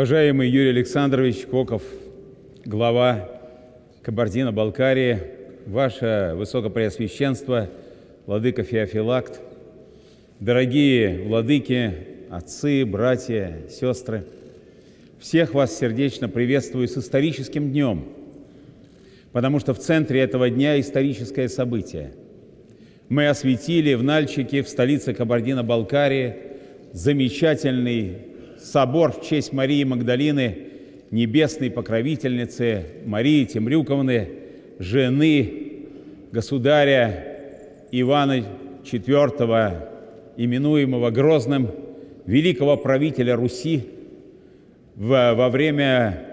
Уважаемый Юрий Александрович Коков, глава Кабардино-Балкарии, Ваше Высокопреосвященство, Владыка Феофилакт, дорогие владыки, отцы, братья, сестры, всех вас сердечно приветствую с историческим днем, потому что в центре этого дня историческое событие. Мы осветили в Нальчике, в столице Кабардино-Балкарии, замечательный собор в честь Марии Магдалины, небесной покровительницы Марии Темрюковны, жены государя Ивана IV, именуемого Грозным, великого правителя Руси, во время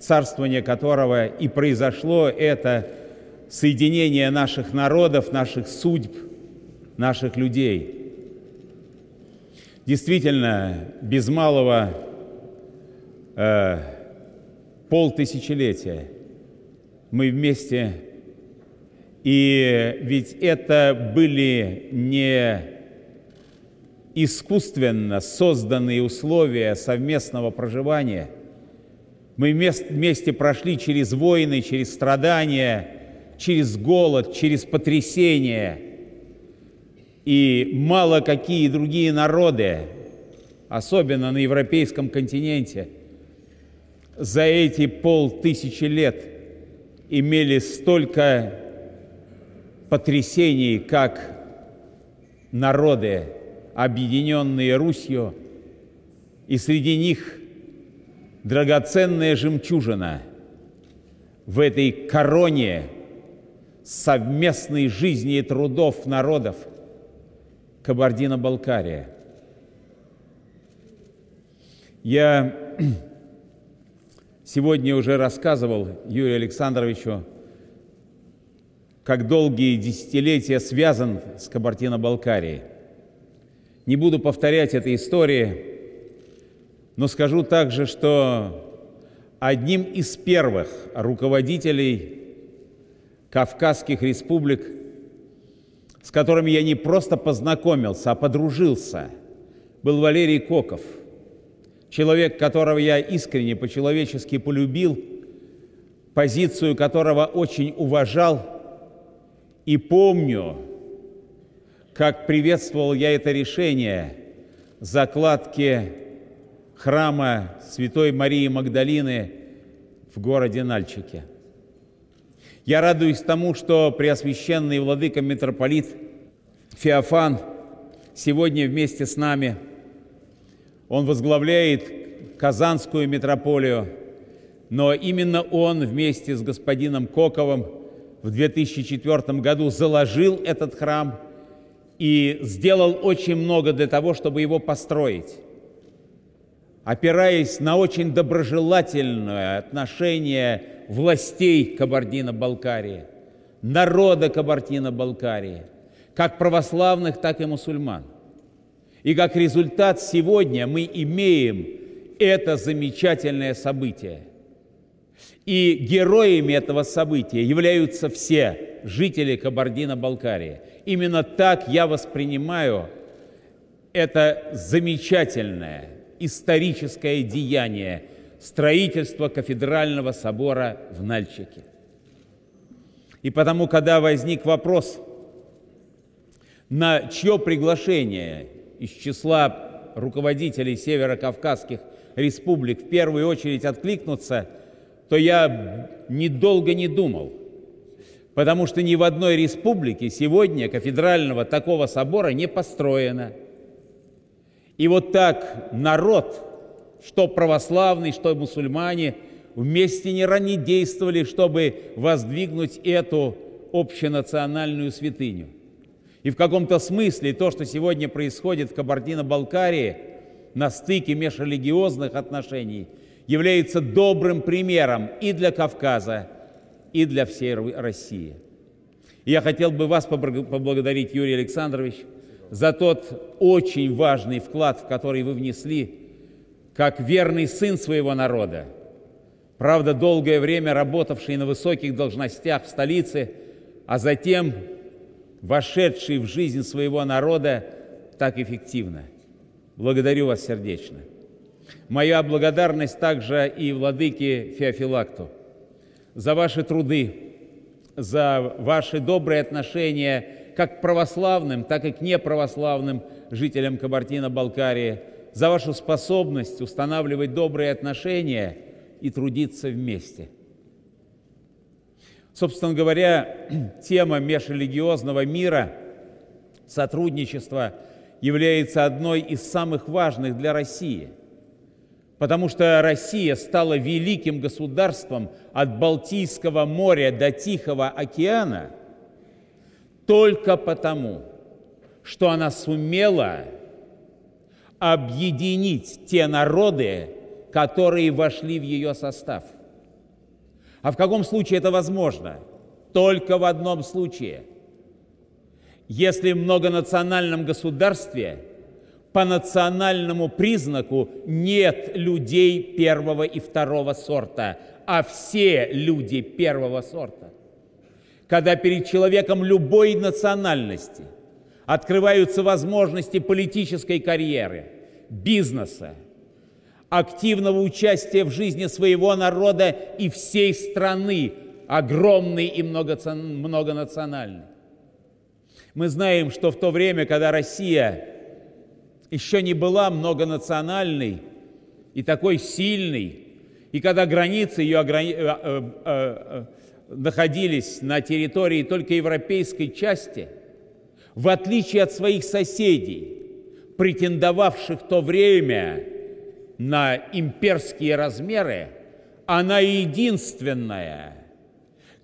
царствования которого и произошло это соединение наших народов, наших судьб, наших людей – Действительно, без малого э, полтысячелетия мы вместе, и ведь это были не искусственно созданные условия совместного проживания. Мы вместе прошли через войны, через страдания, через голод, через потрясения – и мало какие другие народы, особенно на европейском континенте, за эти полтысячи лет имели столько потрясений, как народы, объединенные Русью, и среди них драгоценная жемчужина в этой короне совместной жизни и трудов народов – Кабардино-Балкария. Я сегодня уже рассказывал Юрию Александровичу, как долгие десятилетия связан с Кабардино-Балкарией. Не буду повторять этой истории, но скажу также, что одним из первых руководителей Кавказских республик – с которыми я не просто познакомился, а подружился, был Валерий Коков, человек, которого я искренне по-человечески полюбил, позицию которого очень уважал и помню, как приветствовал я это решение закладки храма Святой Марии Магдалины в городе Нальчике – я радуюсь тому, что Преосвященный Владыка Митрополит Феофан сегодня вместе с нами. Он возглавляет Казанскую митрополию, но именно он вместе с господином Коковым в 2004 году заложил этот храм и сделал очень много для того, чтобы его построить. Опираясь на очень доброжелательное отношение властей Кабардино-Балкарии, народа Кабардино-Балкарии, как православных, так и мусульман. И как результат сегодня мы имеем это замечательное событие. И героями этого события являются все жители Кабардино-Балкарии. Именно так я воспринимаю это замечательное историческое деяние – строительства кафедрального собора в Нальчике. И потому, когда возник вопрос, на чье приглашение из числа руководителей северокавказских республик в первую очередь откликнуться, то я недолго не думал, потому что ни в одной республике сегодня кафедрального такого собора не построено. И вот так народ что православные, что мусульмане, вместе не ранее действовали, чтобы воздвигнуть эту общенациональную святыню. И в каком-то смысле то, что сегодня происходит в Кабардино-Балкарии на стыке межрелигиозных отношений, является добрым примером и для Кавказа, и для всей России. И я хотел бы вас поблагодарить, Юрий Александрович, за тот очень важный вклад, в который вы внесли как верный сын своего народа, правда, долгое время работавший на высоких должностях в столице, а затем вошедший в жизнь своего народа так эффективно. Благодарю вас сердечно. Моя благодарность также и владыке Феофилакту за ваши труды, за ваши добрые отношения как к православным, так и к неправославным жителям Кабардино-Балкарии, за вашу способность устанавливать добрые отношения и трудиться вместе. Собственно говоря, тема межрелигиозного мира, сотрудничества является одной из самых важных для России – потому что Россия стала великим государством от Балтийского моря до Тихого океана только потому, что она сумела объединить те народы, которые вошли в ее состав. А в каком случае это возможно? Только в одном случае. Если в многонациональном государстве – по национальному признаку нет людей первого и второго сорта, а все люди первого сорта. Когда перед человеком любой национальности открываются возможности политической карьеры, бизнеса, активного участия в жизни своего народа и всей страны, огромной и многонациональной. Мы знаем, что в то время, когда Россия еще не была многонациональной и такой сильной, и когда границы ее ограни... э, э, э, находились на территории только европейской части, в отличие от своих соседей, претендовавших то время на имперские размеры, она единственная,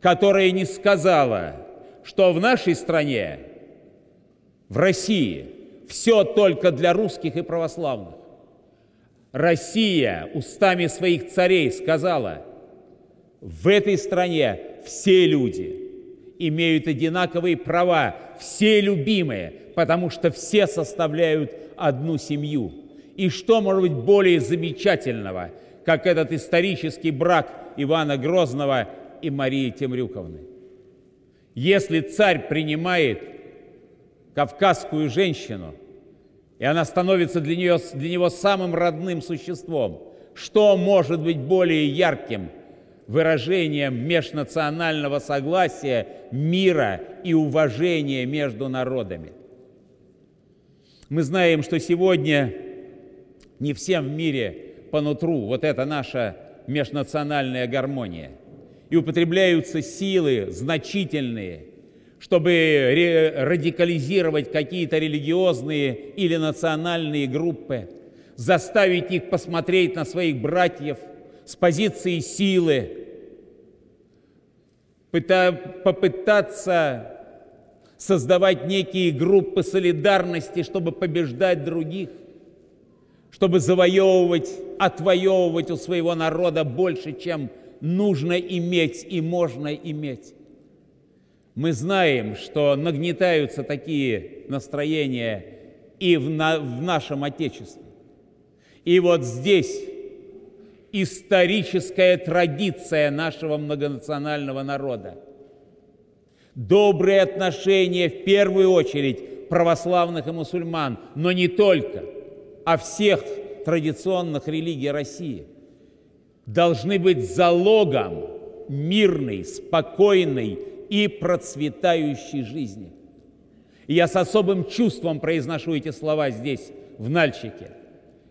которая не сказала, что в нашей стране, в России – все только для русских и православных. Россия устами своих царей сказала, в этой стране все люди имеют одинаковые права, все любимые, потому что все составляют одну семью. И что может быть более замечательного, как этот исторический брак Ивана Грозного и Марии Темрюковны? Если царь принимает кавказскую женщину – и она становится для, нее, для него самым родным существом. Что может быть более ярким выражением межнационального согласия, мира и уважения между народами? Мы знаем, что сегодня не всем в мире по нутру вот эта наша межнациональная гармония. И употребляются силы значительные – чтобы радикализировать какие-то религиозные или национальные группы, заставить их посмотреть на своих братьев с позиции силы, попытаться создавать некие группы солидарности, чтобы побеждать других, чтобы завоевывать, отвоевывать у своего народа больше, чем нужно иметь и можно иметь. Мы знаем, что нагнетаются такие настроения и в, на, в нашем Отечестве. И вот здесь историческая традиция нашего многонационального народа. Добрые отношения в первую очередь православных и мусульман, но не только, а всех традиционных религий России должны быть залогом мирной, спокойной, и процветающей жизни. И я с особым чувством произношу эти слова здесь, в Нальчике,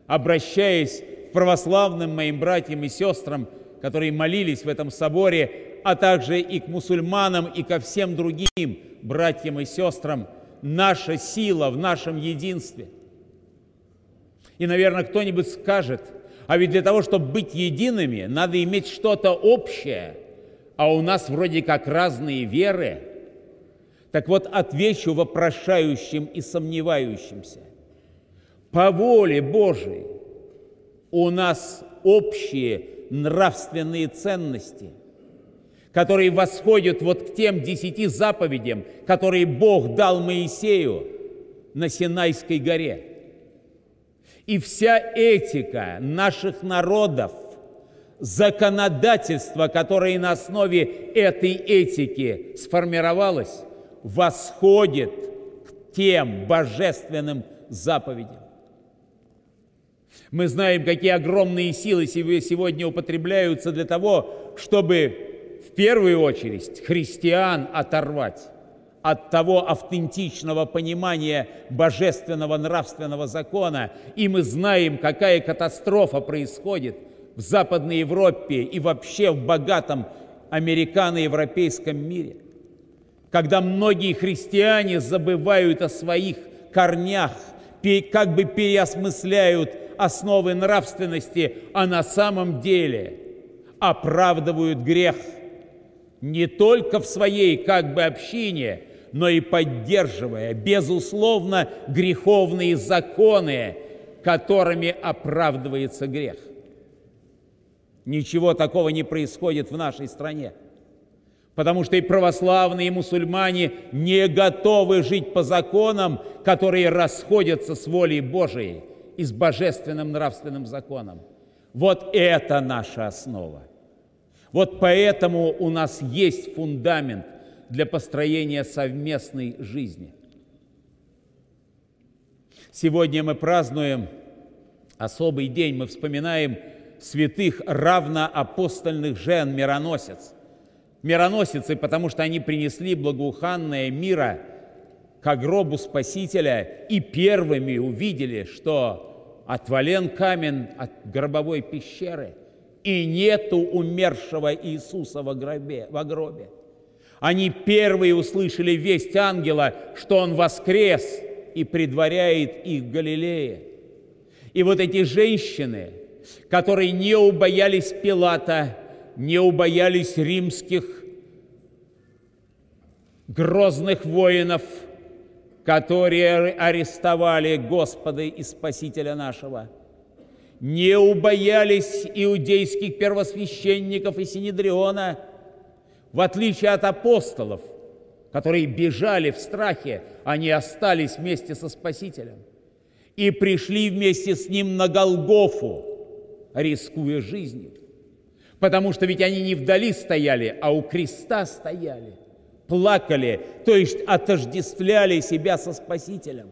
обращаясь православным моим братьям и сестрам, которые молились в этом соборе, а также и к мусульманам, и ко всем другим братьям и сестрам, наша сила в нашем единстве. И, наверное, кто-нибудь скажет, а ведь для того, чтобы быть едиными, надо иметь что-то общее – а у нас вроде как разные веры. Так вот, отвечу вопрошающим и сомневающимся. По воле Божией у нас общие нравственные ценности, которые восходят вот к тем десяти заповедям, которые Бог дал Моисею на Синайской горе. И вся этика наших народов законодательство, которое на основе этой этики сформировалось, восходит к тем божественным заповедям. Мы знаем, какие огромные силы сегодня употребляются для того, чтобы в первую очередь христиан оторвать от того автентичного понимания божественного нравственного закона. И мы знаем, какая катастрофа происходит в Западной Европе и вообще в богатом американо-европейском мире. Когда многие христиане забывают о своих корнях, как бы переосмысляют основы нравственности, а на самом деле оправдывают грех не только в своей как бы общине, но и поддерживая, безусловно, греховные законы, которыми оправдывается грех. Ничего такого не происходит в нашей стране. Потому что и православные, и мусульмане не готовы жить по законам, которые расходятся с волей Божией и с божественным нравственным законом. Вот это наша основа. Вот поэтому у нас есть фундамент для построения совместной жизни. Сегодня мы празднуем особый день, мы вспоминаем святых равноапостольных жен мироносец. Мироносицы, потому что они принесли благоуханное мира к гробу Спасителя и первыми увидели, что отвален камень от гробовой пещеры, и нету умершего Иисуса во гробе. Во гробе. Они первые услышали весть ангела, что Он воскрес и предваряет их в Галилее. И вот эти женщины, которые не убоялись Пилата, не убоялись римских грозных воинов, которые арестовали Господа и Спасителя нашего, не убоялись иудейских первосвященников и Синедриона, в отличие от апостолов, которые бежали в страхе, они остались вместе со Спасителем и пришли вместе с Ним на Голгофу, рискуя жизнью. Потому что ведь они не вдали стояли, а у креста стояли, плакали, то есть отождествляли себя со Спасителем.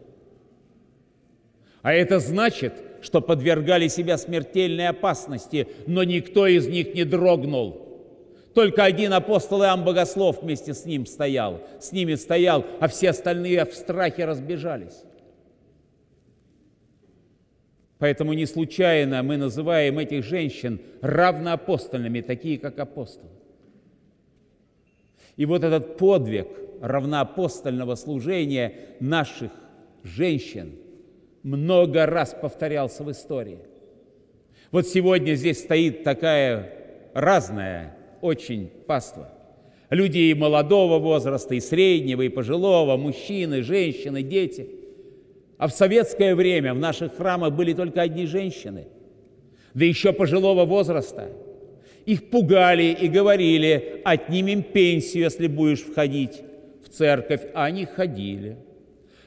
А это значит, что подвергали себя смертельной опасности, но никто из них не дрогнул. Только один апостол Иоанн Богослов вместе с ним стоял, с ними стоял, а все остальные в страхе разбежались. Поэтому не случайно мы называем этих женщин равноапостольными, такие как апостол. И вот этот подвиг равноапостольного служения наших женщин много раз повторялся в истории. Вот сегодня здесь стоит такая разная очень паства. Люди и молодого возраста, и среднего, и пожилого, мужчины, женщины, дети – а в советское время в наших храмах были только одни женщины, да еще пожилого возраста. Их пугали и говорили, отнимем пенсию, если будешь входить в церковь, а они ходили.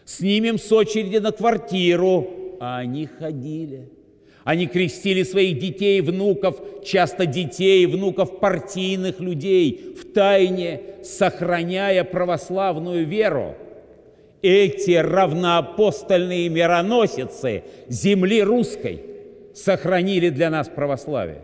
Снимем с очереди на квартиру, а они ходили. Они крестили своих детей и внуков, часто детей и внуков партийных людей, в тайне, сохраняя православную веру эти равноапостольные мироносицы земли русской сохранили для нас православие.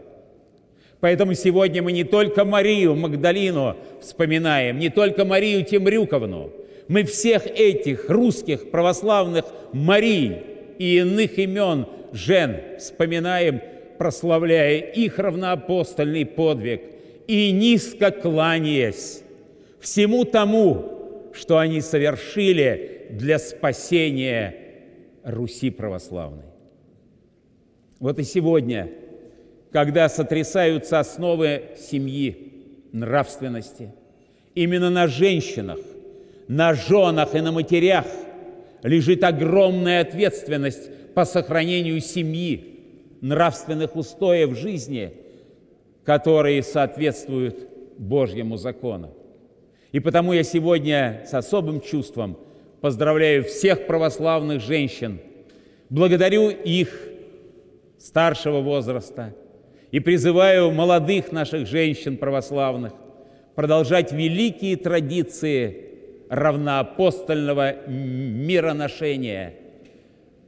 Поэтому сегодня мы не только Марию Магдалину вспоминаем, не только Марию Темрюковну, мы всех этих русских православных Марий и иных имен жен вспоминаем, прославляя их равноапостольный подвиг и низко кланяясь всему тому, что они совершили для спасения Руси православной. Вот и сегодня, когда сотрясаются основы семьи, нравственности, именно на женщинах, на женах и на матерях лежит огромная ответственность по сохранению семьи, нравственных устоев жизни, которые соответствуют Божьему закону. И потому я сегодня с особым чувством поздравляю всех православных женщин, благодарю их старшего возраста и призываю молодых наших женщин православных продолжать великие традиции равноапостольного мироношения,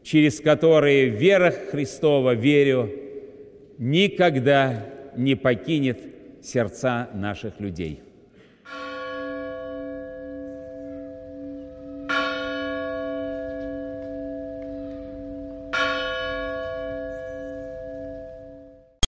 через которые вера Христова, верю, никогда не покинет сердца наших людей.